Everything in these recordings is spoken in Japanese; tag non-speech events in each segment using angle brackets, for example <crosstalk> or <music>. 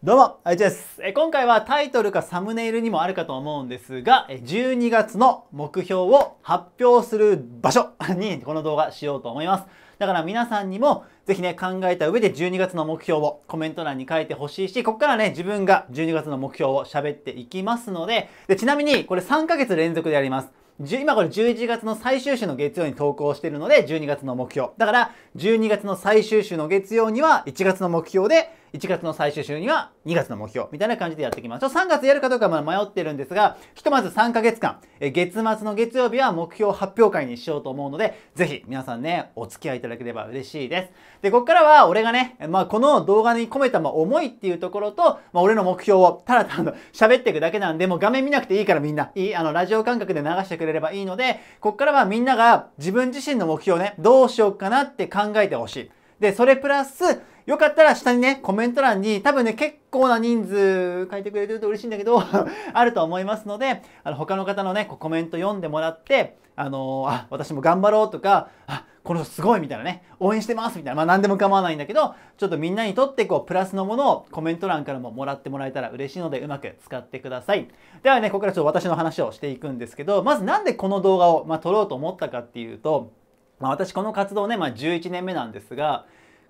どうも、あいちです。今回はタイトルかサムネイルにもあるかと思うんですが、12月の目標を発表する場所 <laughs> にこの動画しようと思います。だから皆さんにもぜひね、考えた上で12月の目標をコメント欄に書いてほしいし、ここからね、自分が12月の目標を喋っていきますので、でちなみにこれ3ヶ月連続でやります。今これ11月の最終週の月曜に投稿しているので12月の目標だから12月の最終週の月曜には1月の目標で1月の最終週には2月の目標みたいな感じでやっていきます。ちょ3月やるかどうかま迷ってるんですが、ひとまず3ヶ月間、え月末の月曜日は目標発表会にしようと思うので、ぜひ皆さんね、お付き合いいただければ嬉しいです。で、ここからは俺がね、まあこの動画に込めたま思いっていうところと、まあ俺の目標をただただ喋っていくだけなんで、もう画面見なくていいからみんな、いい、あの、ラジオ感覚で流してくれればいいので、ここからはみんなが自分自身の目標をね、どうしようかなって考えてほしい。で、それプラス、よかったら下にね、コメント欄に多分ね、結構な人数書いてくれてると嬉しいんだけど、<laughs> あると思いますので、あの他の方のね、コメント読んでもらって、あのー、あ、私も頑張ろうとか、あ、この人すごいみたいなね、応援してますみたいな、まあ何でも構わないんだけど、ちょっとみんなにとってこう、プラスのものをコメント欄からももらってもらえたら嬉しいので、うまく使ってください。ではね、ここからちょっと私の話をしていくんですけど、まずなんでこの動画を、まあ、撮ろうと思ったかっていうと、まあ、私この活動ね、まあ、11年目なんですが、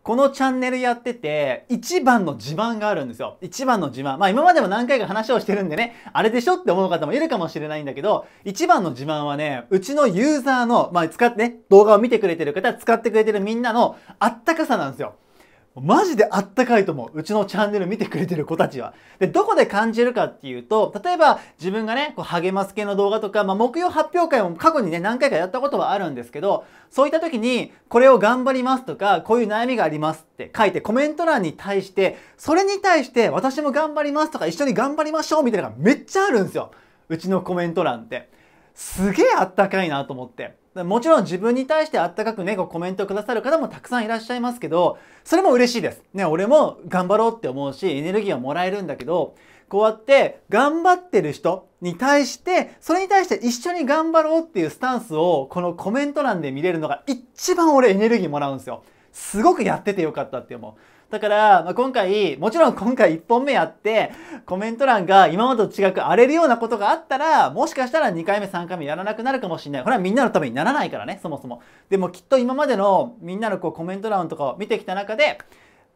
このチャンネルやってて、一番の自慢があるんですよ。一番の自慢。まあ今までも何回か話をしてるんでね、あれでしょって思う方もいるかもしれないんだけど、一番の自慢はね、うちのユーザーの、まあ使ってね、動画を見てくれてる方、使ってくれてるみんなのあったかさなんですよ。マジであったかいと思う。うちのチャンネル見てくれてる子たちは。で、どこで感じるかっていうと、例えば自分がね、こう励ます系の動画とか、まあ、目標発表会も過去にね、何回かやったことはあるんですけど、そういった時に、これを頑張りますとか、こういう悩みがありますって書いて、コメント欄に対して、それに対して、私も頑張りますとか、一緒に頑張りましょうみたいなのがめっちゃあるんですよ。うちのコメント欄って。すげえあったかいなと思って。もちろん自分に対してあったかくね、コメントくださる方もたくさんいらっしゃいますけど、それも嬉しいです。ね、俺も頑張ろうって思うし、エネルギーはもらえるんだけど、こうやって頑張ってる人に対して、それに対して一緒に頑張ろうっていうスタンスをこのコメント欄で見れるのが一番俺エネルギーもらうんですよ。すごくやっててよかったって思う。だから、まあ、今回、もちろん <laughs> 今回1本目やって、コメント欄が今までと違く荒れるようなことがあったら、もしかしたら2回目、3回目やらなくなるかもしれない。これはみんなのためにならないからね、そもそも。でもきっと今までのみんなのこうコメント欄とかを見てきた中で、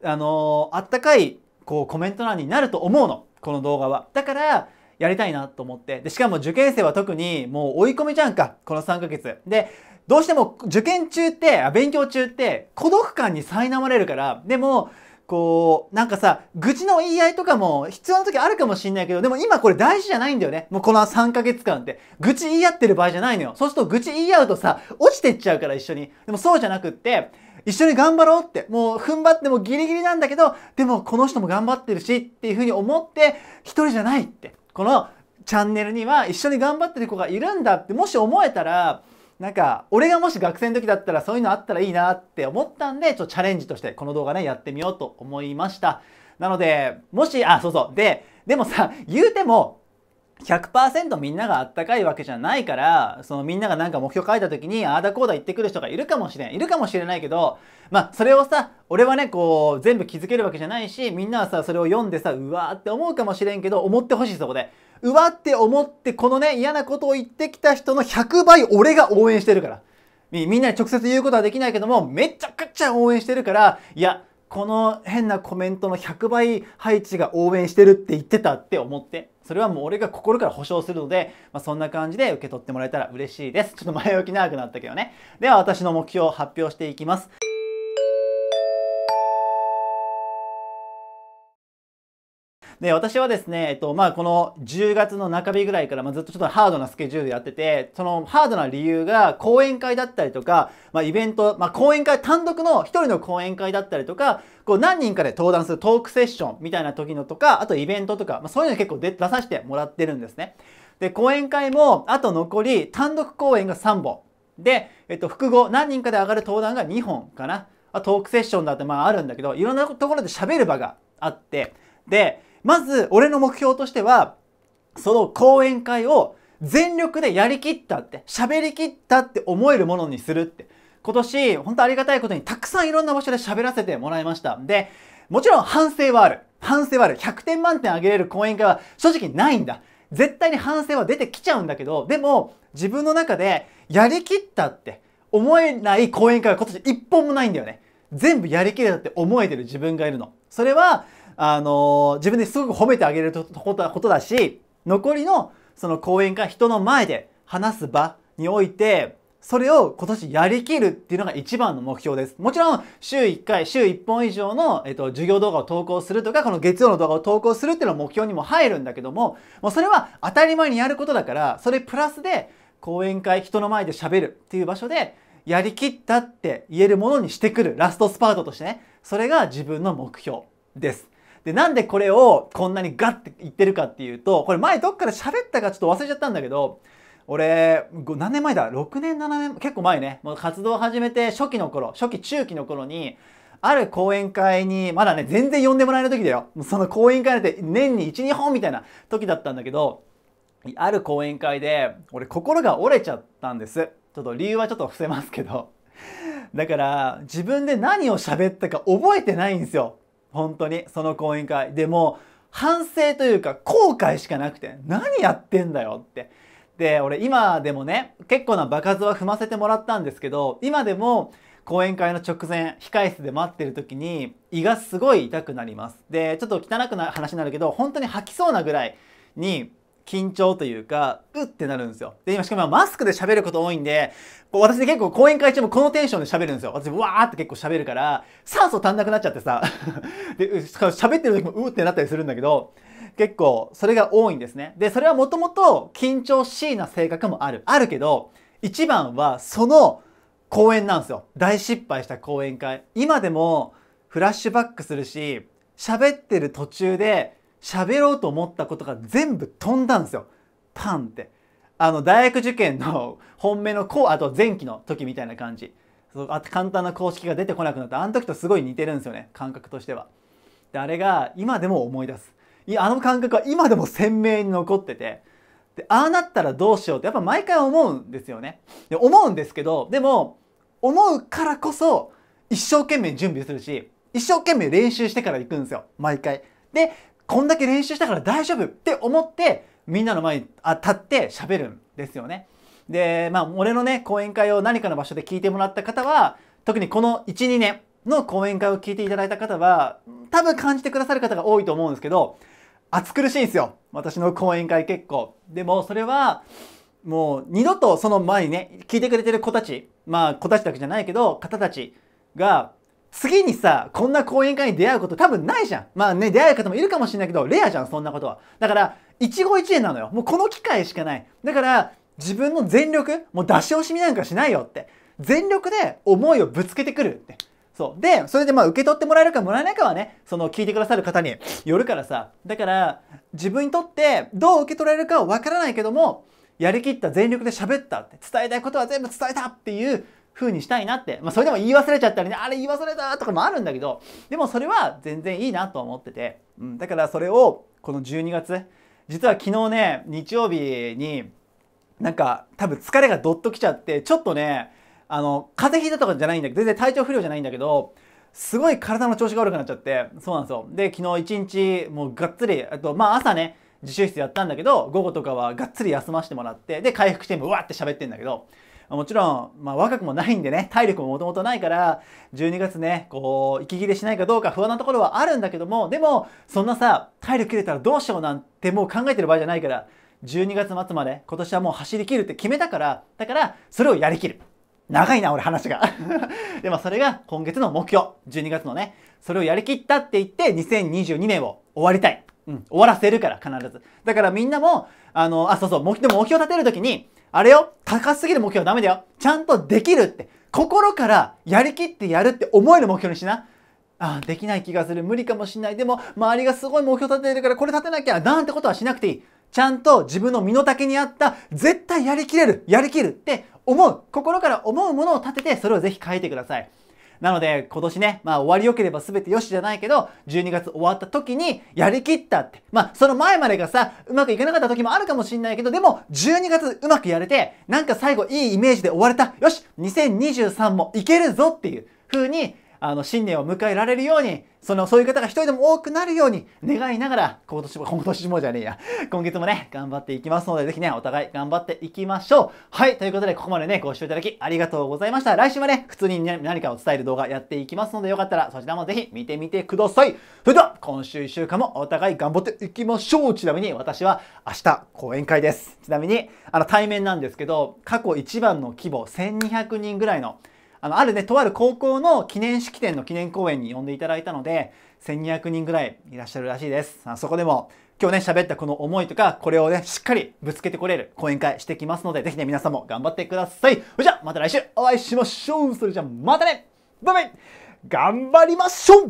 あのー、あったかいこうコメント欄になると思うの、この動画は。だから、やりたいなと思って。で、しかも受験生は特にもう追い込みじゃんか、この3ヶ月。で、どうしても受験中って、勉強中って孤独感に苛まれるから、でも、こう、なんかさ、愚痴の言い合いとかも必要な時あるかもしんないけど、でも今これ大事じゃないんだよね。もうこの3ヶ月間って。愚痴言い合ってる場合じゃないのよ。そうすると愚痴言い合うとさ、落ちてっちゃうから一緒に。でもそうじゃなくって、一緒に頑張ろうって、もう踏ん張ってもギリギリなんだけど、でもこの人も頑張ってるしっていうふうに思って、一人じゃないって。このチャンネルには一緒に頑張ってる子がいるんだって、もし思えたら、なんか、俺がもし学生の時だったらそういうのあったらいいなって思ったんで、ちょっとチャレンジとしてこの動画ね、やってみようと思いました。なので、もし、あ、そうそう。で、でもさ、言うても、100%みんながあったかいわけじゃないから、そのみんながなんか目標書いた時に、ああだこうだ言ってくる人がいるかもしれん。いるかもしれないけど、まあ、それをさ、俺はね、こう、全部気づけるわけじゃないし、みんなはさ、それを読んでさ、うわーって思うかもしれんけど、思ってほしい、そこで。うわって思ってこのね嫌なことを言ってきた人の100倍俺が応援してるから。みみんなに直接言うことはできないけどもめちゃくちゃ応援してるからいやこの変なコメントの100倍配置が応援してるって言ってたって思ってそれはもう俺が心から保証するので、まあ、そんな感じで受け取ってもらえたら嬉しいです。ちょっと前置き長くなったけどね。では私の目標を発表していきます。で、私はですね、えっと、まあ、この10月の中日ぐらいから、まあ、ずっとちょっとハードなスケジュールやってて、そのハードな理由が講演会だったりとか、まあ、イベント、まあ、講演会、単独の一人の講演会だったりとか、こう何人かで登壇するトークセッションみたいな時のとか、あとイベントとか、まあ、そういうの結構出させてもらってるんですね。で、講演会も、あと残り単独講演が3本。で、えっと、複合、何人かで上がる登壇が2本かな。トークセッションだってまああるんだけど、いろんなところで喋る場があって、で、まず俺の目標としては、その講演会を全力でやりきったって、喋りきったって思えるものにするって。今年、本当ありがたいことにたくさんいろんな場所で喋らせてもらいました。で、もちろん反省はある。反省はある。100点満点あげれる講演会は正直ないんだ。絶対に反省は出てきちゃうんだけど、でも自分の中でやりきったって思えない講演会は今年一本もないんだよね。全部やりきれたって思えてる自分がいるの。それは、あの、自分ですごく褒めてあげることだし、残りのその講演会、人の前で話す場において、それを今年やりきるっていうのが一番の目標です。もちろん、週1回、週1本以上の、えっと、授業動画を投稿するとか、この月曜の動画を投稿するっていうのは目標にも入るんだけども、もうそれは当たり前にやることだから、それプラスで、講演会、人の前で喋るっていう場所で、やりきったって言えるものにしてくる。ラストスパートとしてね。それが自分の目標です。で、なんでこれをこんなにガッて言ってるかっていうと、これ前どっかで喋ったかちょっと忘れちゃったんだけど、俺、何年前だ ?6 年、7年、結構前ね。もう活動始めて初期の頃、初期中期の頃に、ある講演会に、まだね、全然呼んでもらえる時だよ。その講演会なんて年に1、2本みたいな時だったんだけど、ある講演会で、俺心が折れちゃったんです。ちょっと理由はちょっと伏せますけど。だから、自分で何を喋ったか覚えてないんですよ。本当に。その講演会。でも、反省というか後悔しかなくて、何やってんだよって。で俺今でもね結構な場数は踏ませてもらったんですけど今でも講演会の直前控室で待ってる時に胃がすごい痛くなりますでちょっと汚くな話になるけど本当に吐きそうなぐらいに緊張というかうってなるんですよで今しかもマスクで喋ること多いんでこう私結構講演会中もこのテンションで喋るんですよ私わーって結構喋るから酸素足んなくなっちゃってさ <laughs> で喋ってる時もうってなったりするんだけど結構それが多いんですね。で、それはもともと緊張しいな性格もある。あるけど、一番はその講演なんですよ。大失敗した講演会。今でもフラッシュバックするし、喋ってる途中で喋ろうと思ったことが全部飛んだんですよ。パンって。あの、大学受験の本命のこう、あと前期の時みたいな感じ。そあと簡単な公式が出てこなくなった。あの時とすごい似てるんですよね。感覚としては。で、あれが今でも思い出す。いやあの感覚は今でも鮮明に残っててでああなったらどうしようってやっぱ毎回思うんですよねで思うんですけどでも思うからこそ一生懸命準備するし一生懸命練習してから行くんですよ毎回でこんだけ練習したから大丈夫って思ってみんなの前に立って喋るんですよねでまあ俺のね講演会を何かの場所で聞いてもらった方は特にこの12年の講演会を聞いていただいた方は多分感じてくださる方が多いと思うんですけど暑苦しいんですよ。私の講演会結構。でもそれは、もう二度とその前にね、聞いてくれてる子たち、まあ子たちだけじゃないけど、方たちが、次にさ、こんな講演会に出会うこと多分ないじゃん。まあね、出会う方もいるかもしれないけど、レアじゃん、そんなことは。だから、一期一会なのよ。もうこの機会しかない。だから、自分の全力、もう出し惜しみなんかしないよって。全力で思いをぶつけてくるって。そう。で、それでまあ受け取ってもらえるかもらえないかはね、その聞いてくださる方に <sniffs> よるからさ。だから、自分にとってどう受け取られるかはわからないけども、やりきった全力で喋ったって、伝えたいことは全部伝えたっていう風にしたいなって。まあそれでも言い忘れちゃったりね、あれ言い忘れたとかもあるんだけど、でもそれは全然いいなと思ってて。うん、だからそれをこの12月、実は昨日ね、日曜日に、なんか多分疲れがどっときちゃって、ちょっとね、あの、風邪ひいたとかじゃないんだけど、全然体調不良じゃないんだけど、すごい体の調子が悪くなっちゃって、そうなんですよ。で、昨日一日、もうがっつり、あと、まあ朝ね、自習室やったんだけど、午後とかはがっつり休ませてもらって、で、回復してもうわって喋ってんだけど、もちろん、まあ若くもないんでね、体力ももともとないから、12月ね、こう、息切れしないかどうか不安なところはあるんだけども、でも、そんなさ、体力切れたらどうしようなんてもう考えてる場合じゃないから、12月末まで今年はもう走り切るって決めたから、だから、それをやりきる。長いな、俺話が。<laughs> でもそれが今月の目標。12月のね。それをやりきったって言って、2022年を終わりたい。うん、終わらせるから、必ず。だからみんなも、あの、あ、そうそう、目標、目標立てるときに、あれよ、高すぎる目標はダメだよ。ちゃんとできるって、心からやりきってやるって思える目標にしな。あできない気がする。無理かもしんない。でも、周りがすごい目標立ててるから、これ立てなきゃ。なんてことはしなくていい。ちゃんと自分の身の丈に合った、絶対やりきれる。やりきるって思う、心から思うものを立てて、それをぜひ書いてください。なので、今年ね、まあ終わり良ければ全て良しじゃないけど、12月終わった時にやりきったって。まあその前までがさ、うまくいかなかった時もあるかもしんないけど、でも12月うまくやれて、なんか最後いいイメージで終われた。よし !2023 もいけるぞっていう風にあの、新年を迎えられるように、その、そういう方が一人でも多くなるように願いながら、今年も、今年もじゃねえや、今月もね、頑張っていきますので、ぜひね、お互い頑張っていきましょう。はい、ということで、ここまでね、ご視聴いただきありがとうございました。来週はね、普通に、何かを伝える動画やっていきますので、よかったらそちらもぜひ見てみてください。それでは、今週1週間もお互い頑張っていきましょう。ちなみに、私は明日、講演会です。ちなみに、あの、対面なんですけど、過去一番の規模、1200人ぐらいのあの、あるね、とある高校の記念式典の記念公演に呼んでいただいたので、1200人ぐらいいらっしゃるらしいです。あそこでも、今日ね、喋ったこの思いとか、これをね、しっかりぶつけてこれる講演会してきますので、ぜひね、皆さんも頑張ってください。それじゃあ、また来週お会いしましょう。それじゃあ、またねバイバイ頑張りましょう